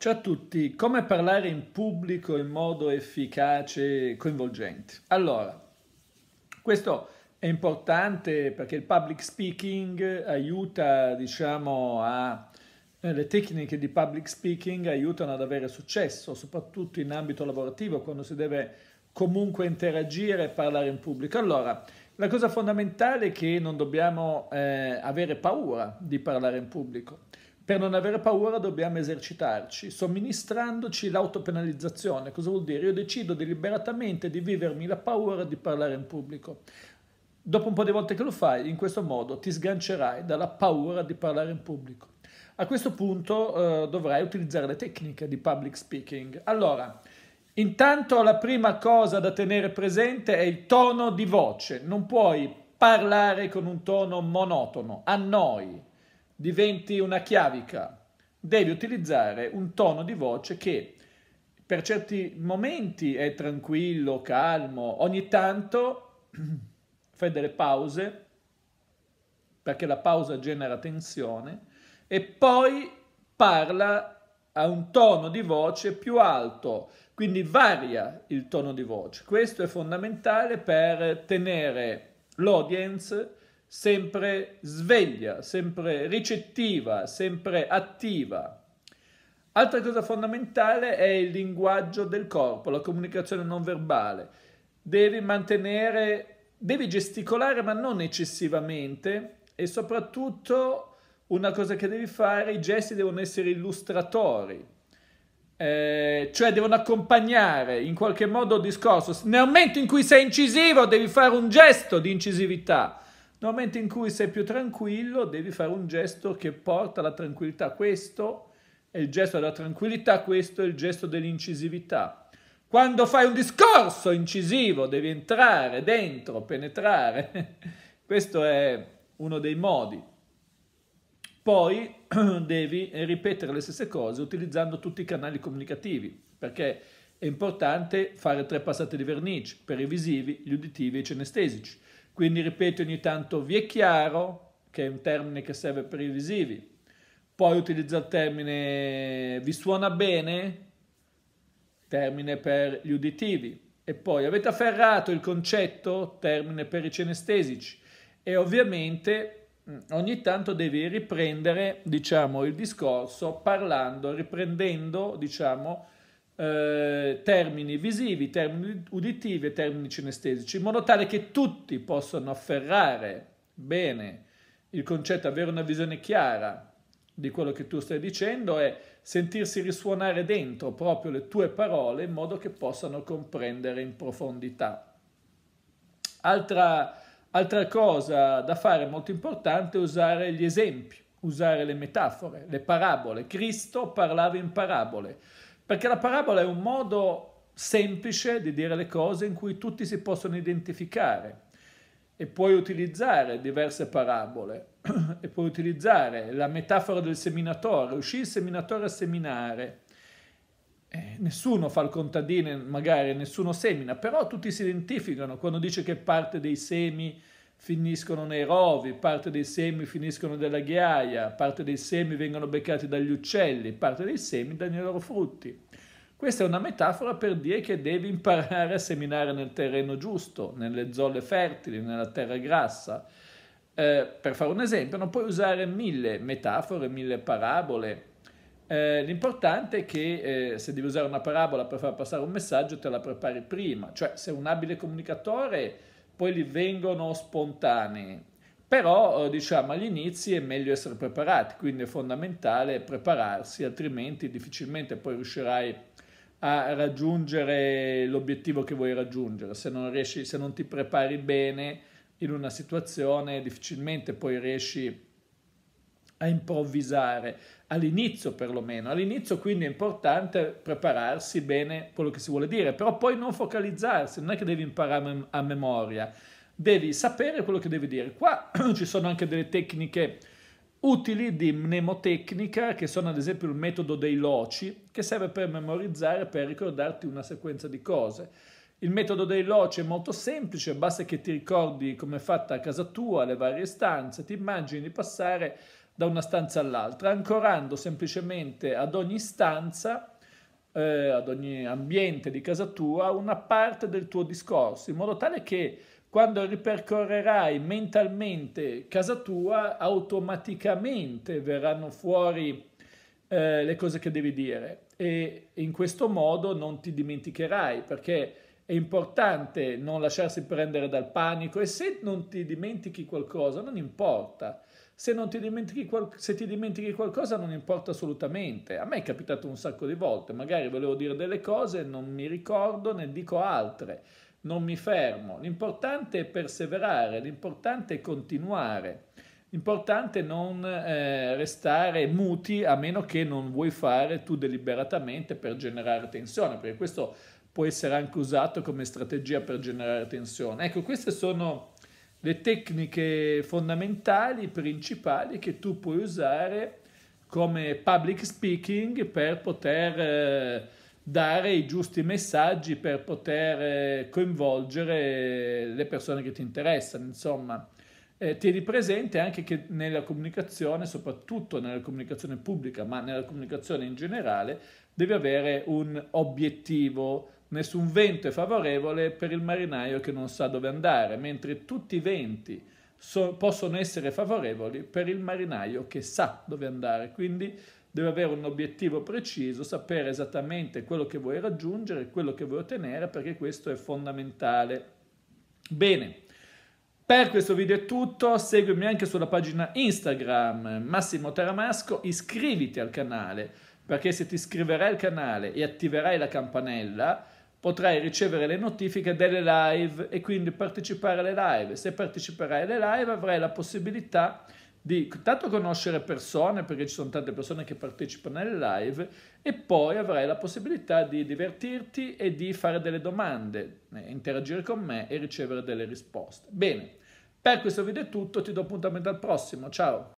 Ciao a tutti, come parlare in pubblico in modo efficace e coinvolgente? Allora, questo è importante perché il public speaking aiuta, diciamo, a eh, le tecniche di public speaking aiutano ad avere successo, soprattutto in ambito lavorativo, quando si deve comunque interagire e parlare in pubblico. Allora, la cosa fondamentale è che non dobbiamo eh, avere paura di parlare in pubblico. Per non avere paura dobbiamo esercitarci, somministrandoci l'autopenalizzazione. Cosa vuol dire? Io decido deliberatamente di vivermi la paura di parlare in pubblico. Dopo un po' di volte che lo fai, in questo modo ti sgancerai dalla paura di parlare in pubblico. A questo punto eh, dovrai utilizzare le tecniche di public speaking. Allora, intanto la prima cosa da tenere presente è il tono di voce. Non puoi parlare con un tono monotono, annoi diventi una chiavica, devi utilizzare un tono di voce che per certi momenti è tranquillo, calmo, ogni tanto fai delle pause perché la pausa genera tensione e poi parla a un tono di voce più alto, quindi varia il tono di voce. Questo è fondamentale per tenere l'audience sempre sveglia, sempre ricettiva, sempre attiva. Altra cosa fondamentale è il linguaggio del corpo, la comunicazione non verbale. Devi mantenere, devi gesticolare ma non eccessivamente e soprattutto una cosa che devi fare, i gesti devono essere illustratori, eh, cioè devono accompagnare in qualche modo il discorso. Nel momento in cui sei incisivo devi fare un gesto di incisività nel momento in cui sei più tranquillo, devi fare un gesto che porta alla tranquillità. Questo è il gesto della tranquillità, questo è il gesto dell'incisività. Quando fai un discorso incisivo, devi entrare dentro, penetrare. Questo è uno dei modi. Poi devi ripetere le stesse cose utilizzando tutti i canali comunicativi, perché è importante fare tre passate di vernice per i visivi, gli uditivi e i cenestesici quindi ripeto ogni tanto vi è chiaro, che è un termine che serve per i visivi. Poi utilizzo il termine vi suona bene, termine per gli uditivi. E poi avete afferrato il concetto, termine per i cenestesici. E ovviamente mm, ogni tanto devi riprendere, diciamo, il discorso parlando, riprendendo, diciamo, eh, termini visivi, termini uditivi e termini cinestesici, in modo tale che tutti possano afferrare bene il concetto, avere una visione chiara di quello che tu stai dicendo e sentirsi risuonare dentro proprio le tue parole in modo che possano comprendere in profondità. Altra, altra cosa da fare molto importante è usare gli esempi, usare le metafore, le parabole. Cristo parlava in parabole. Perché la parabola è un modo semplice di dire le cose in cui tutti si possono identificare e puoi utilizzare diverse parabole e puoi utilizzare la metafora del seminatore, uscì il seminatore a seminare. Eh, nessuno fa il contadino, magari nessuno semina, però tutti si identificano quando dice che parte dei semi finiscono nei rovi, parte dei semi finiscono nella ghiaia, parte dei semi vengono beccati dagli uccelli, parte dei semi danno i loro frutti. Questa è una metafora per dire che devi imparare a seminare nel terreno giusto, nelle zolle fertili, nella terra grassa. Eh, per fare un esempio, non puoi usare mille metafore, mille parabole. Eh, l'importante è che eh, se devi usare una parabola per far passare un messaggio, te la prepari prima. Cioè, sei un abile comunicatore, poi li vengono spontanei. Però eh, diciamo agli inizi è meglio essere preparati, quindi è fondamentale prepararsi, altrimenti difficilmente poi riuscirai a raggiungere l'obiettivo che vuoi raggiungere. Se non, riesci, se non ti prepari bene in una situazione, difficilmente poi riesci a improvvisare, all'inizio perlomeno. All'inizio quindi è importante prepararsi bene quello che si vuole dire, però poi non focalizzarsi, non è che devi imparare a memoria, devi sapere quello che devi dire. Qua ci sono anche delle tecniche utili di mnemotecnica che sono ad esempio il metodo dei loci che serve per memorizzare, per ricordarti una sequenza di cose. Il metodo dei loci è molto semplice, basta che ti ricordi come è fatta a casa tua, le varie stanze, ti immagini di passare da una stanza all'altra, ancorando semplicemente ad ogni stanza, eh, ad ogni ambiente di casa tua, una parte del tuo discorso, in modo tale che quando ripercorrerai mentalmente casa tua, automaticamente verranno fuori eh, le cose che devi dire. E in questo modo non ti dimenticherai perché è importante non lasciarsi prendere dal panico e se non ti dimentichi qualcosa non importa se, non ti dimentichi se ti dimentichi qualcosa non importa assolutamente. A me è capitato un sacco di volte, magari volevo dire delle cose, non mi ricordo, ne dico altre, non mi fermo. L'importante è perseverare, l'importante è continuare. L'importante è non eh, restare muti a meno che non vuoi fare tu deliberatamente per generare tensione, perché questo può essere anche usato come strategia per generare tensione. Ecco, queste sono le tecniche fondamentali, principali che tu puoi usare come public speaking per poter eh, dare i giusti messaggi, per poter eh, coinvolgere le persone che ti interessano, insomma. Eh, tieni presente anche che nella comunicazione, soprattutto nella comunicazione pubblica, ma nella comunicazione in generale, devi avere un obiettivo Nessun vento è favorevole per il marinaio che non sa dove andare, mentre tutti i venti so, possono essere favorevoli per il marinaio che sa dove andare. Quindi deve avere un obiettivo preciso, sapere esattamente quello che vuoi raggiungere, quello che vuoi ottenere, perché questo è fondamentale. Bene, per questo video è tutto, seguimi anche sulla pagina Instagram Massimo Teramasco, iscriviti al canale, perché se ti iscriverai al canale e attiverai la campanella, potrai ricevere le notifiche delle live e quindi partecipare alle live. Se parteciperai alle live avrai la possibilità di tanto conoscere persone, perché ci sono tante persone che partecipano alle live, e poi avrai la possibilità di divertirti e di fare delle domande, eh, interagire con me e ricevere delle risposte. Bene, per questo video è tutto, ti do appuntamento al prossimo, ciao!